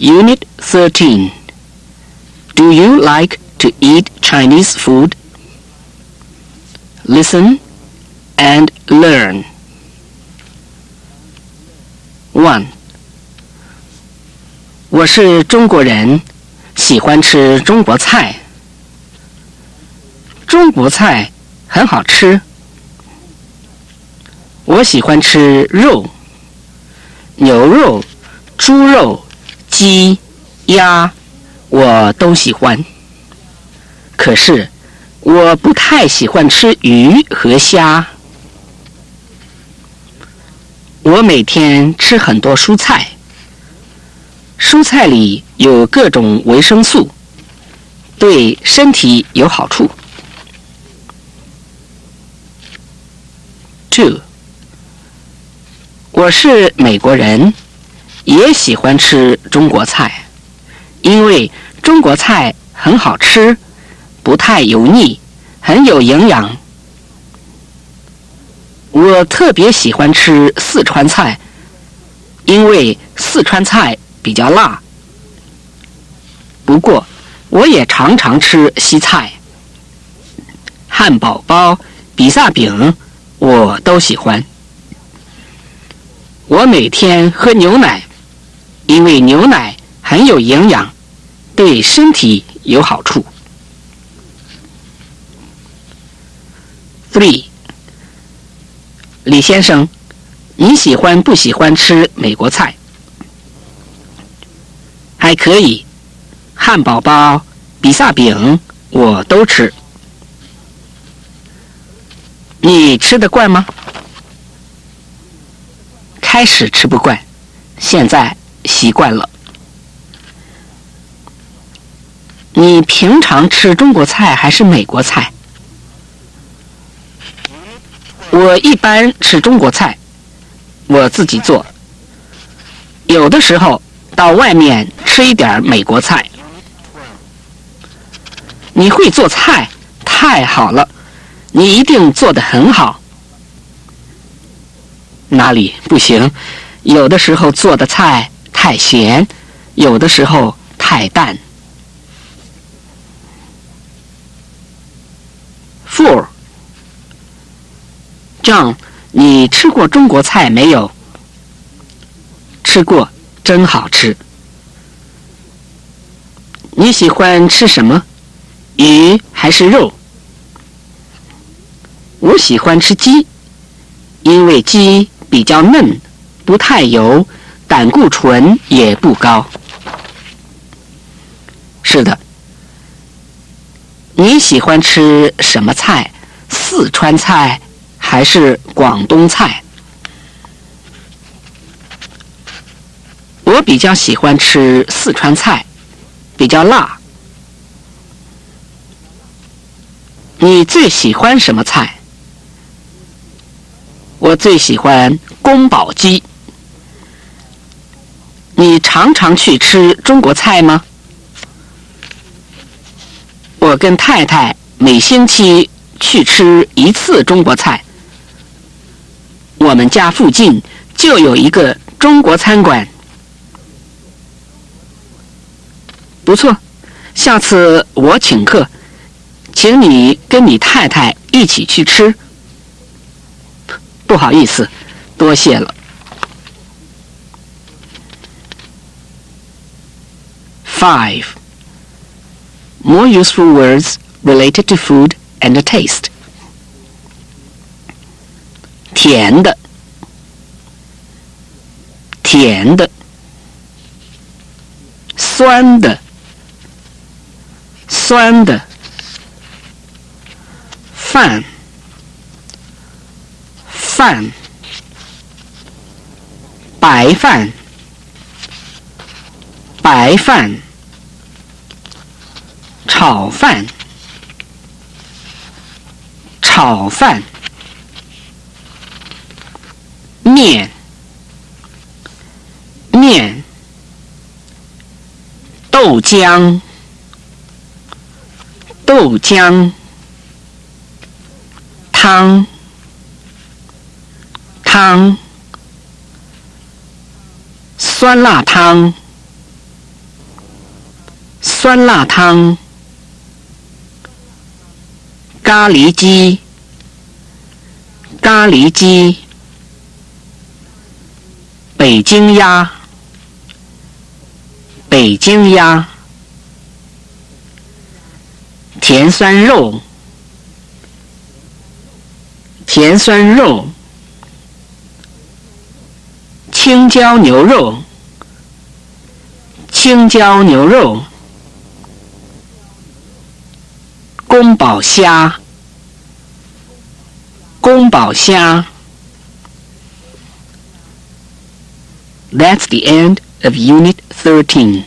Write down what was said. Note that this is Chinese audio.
Unit 13. Do you like to eat Chinese food? Listen and learn. 1. 我是中国人，喜欢吃中国菜。中国菜很好吃。我喜欢吃肉，牛肉、猪肉、 鸡、鸭，我都喜欢。可是我不太喜欢吃鱼和虾。我每天吃很多蔬菜，蔬菜里有各种维生素，对身体有好处。Two，我是美国人，也喜欢吃中国菜，因为中国菜很好吃，不太油腻，很有营养。我特别喜欢吃四川菜，因为四川菜比较辣。不过，我也常常吃西菜，汉堡包、比萨饼，我都喜欢。我每天喝牛奶，因为牛奶很有营养，对身体有好处。Three，李先生，你喜欢不喜欢吃美国菜？还可以，汉堡包、比萨饼我都吃。你吃得惯吗？开始吃不惯，现在习惯了。你平常吃中国菜还是美国菜？我一般吃中国菜，我自己做。有的时候到外面吃一点美国菜。你会做菜，太好了，你一定做得很好。哪里不行？有的时候做的菜太咸，有的时候太淡。Four，John，你吃过中国菜没有？吃过，真好吃。你喜欢吃什么？鱼还是肉？我喜欢吃鸡，因为鸡。比较嫩，不太油，胆固醇也不高。是的，你喜欢吃什么菜？四川菜还是广东菜？我比较喜欢吃四川菜，比较辣。你最喜欢什么菜？我最喜欢宫保鸡。常常去吃中国菜吗？我跟太太每星期去吃一次中国菜。我们家附近就有一个中国餐馆。不错，下次我请客，请你跟你太太一起去吃。不好意思，多谢了。Five more useful words related to food and taste. 甜的，甜的，酸的，酸的，饭。饭，白饭，白饭， 炒饭，炒饭，面，面，豆浆，豆浆，汤。汤，酸辣汤，酸辣汤、咖喱鸡、咖喱鸡、北京鸭、北京鸭、甜酸肉、甜酸肉、青椒牛肉、青椒牛肉。宫保虾，宫保虾。That's the end of Unit 13.